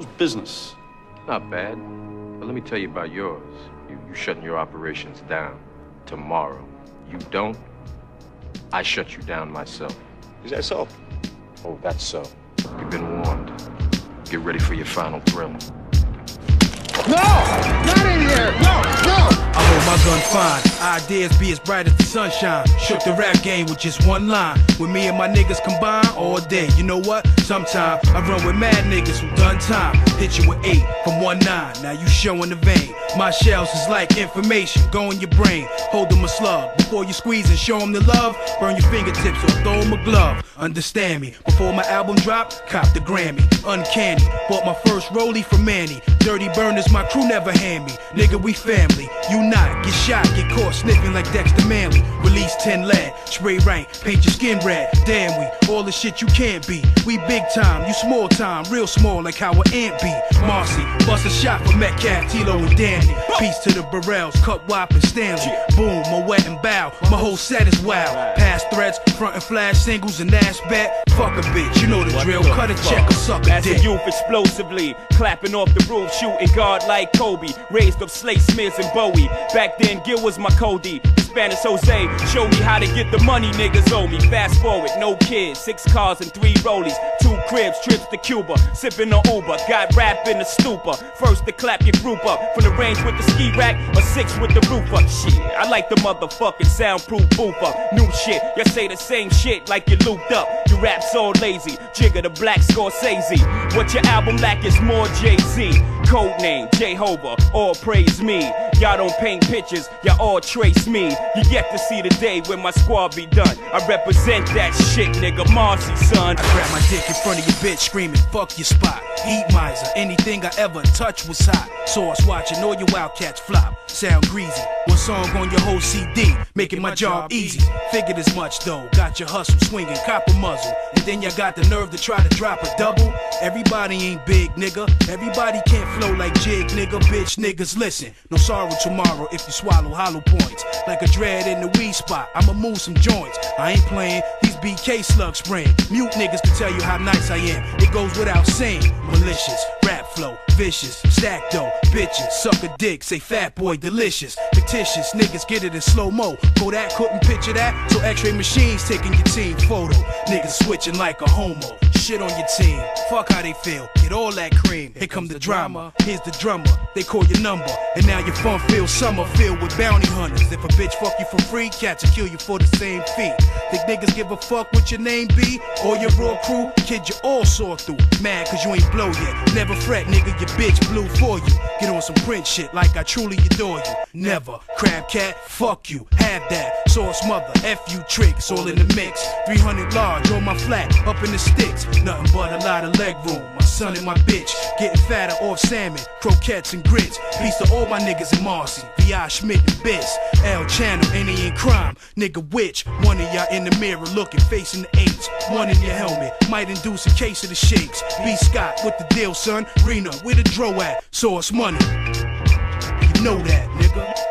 How's business? Not bad. But let me tell you about yours. You, you shutting your operations down tomorrow. You don't, I shut you down myself. Is that so? Oh, that's so. You've been warned. Get ready for your final thrill. No! Not in here! No! No! I hold my gun fine. Ideas be as bright as the sunshine. Shook the rap game with just one line. With me and my niggas combined all day. You know what? Sometimes I run with mad niggas who done time. Hit you with eight from one nine. Now you showing the vein. My shells is like information. Go in your brain. Hold them a slug. Before you squeeze and show them the love, burn your fingertips or throw them a glove. Understand me. Before my album drop, cop the Grammy. Uncanny. Bought my first rollie from Manny. Dirty burners, my crew never hand me. Nigga, we family. You not. Get shot, get caught sniffing like Dexter Manley. Release 10 lead. Spray right. Paint your skin red. Damn, we. All the shit you can't be. We big time. You small time. Real small like how an ant be. Marcy. Bust a shot for Metcalf, Tilo, and Danny. Peace to the Burrells, Cut Wop, and Stanley. Boom, my wet and bow. My whole set is wild. Pass threats, front and flash singles, and ass bet. Fuck a bitch, you know the drill. Cut a check or suck a As dick. a youth, explosively clapping off the roof, shooting guard like Kobe. Raised up Slate Smiths and Bowie. Back then, Gil was my Cody. Spanish Jose Show me how to get the money niggas owe me. Fast forward, no kids, six cars and three rollies, two cribs, trips to Cuba, sipping on Uber. Got rap in the stupor. First to clap your group up from the range with the ski rack, or six with the roof up. Shit, I like the motherfucking soundproof boofer. New shit, you say the same shit like you looped up. You rap so lazy, Jigga the Black Scorsese. What your album lack is more Jay Z. Code name Jehovah, all praise me. Y'all don't paint pictures, y'all all trace me. You yet to see the day when my squad be done. I represent that shit, nigga. Marcy, son. I grab my dick in front of your bitch, screaming, fuck your spot. Heat miser, anything I ever touched was hot. Source watching all your wildcats flop. Sound greasy. Song on your whole CD, making my job easy. Figured as much though. Got your hustle swinging, copper muzzle. And then you got the nerve to try to drop a double. Everybody ain't big, nigga. Everybody can't flow like jig, nigga. Bitch, niggas, listen. No sorrow tomorrow if you swallow hollow points. Like a dread in the weed spot, I'ma move some joints. I ain't playing, these BK slugs spraying. Mute niggas can tell you how nice I am. It goes without saying. Malicious, rap flow, vicious, stack dough, bitches, suck a dick, say fat boy, delicious. Fictitious, niggas get it in slow mo. Go that, couldn't picture that, so x ray machines taking your team photo. Niggas switching like a homo. Shit on your team, fuck how they feel. Get all that cream. Here come the drama. Here's the drummer. They call your number, and now your fun filled summer filled with bounty hunters. If a bitch fuck you for free, cats will kill you for the same fee. Think niggas give a fuck what your name be? Or your raw crew? Kid, you all saw through. Mad cause you ain't blow yet. Never fret, nigga, your bitch blew for you. Get on some print shit like I truly adore you. Never. Crab cat, fuck you. Have that. Source mother, F you tricks, all in the mix. 300 large on my flat, up in the sticks. Nothing but a lot of leg room. My son and my bitch, getting fatter off salmon, croquettes and grits. Peace to all my niggas in Marcy, V.I. Schmidt and Biss. L Channel, any in crime. Nigga, witch. One of y'all in the mirror looking, facing the eights. One in your helmet, might induce a case of the shakes. B. Scott with the deal, son. Reno, where the dro at? Sauce Money. You know that, nigga.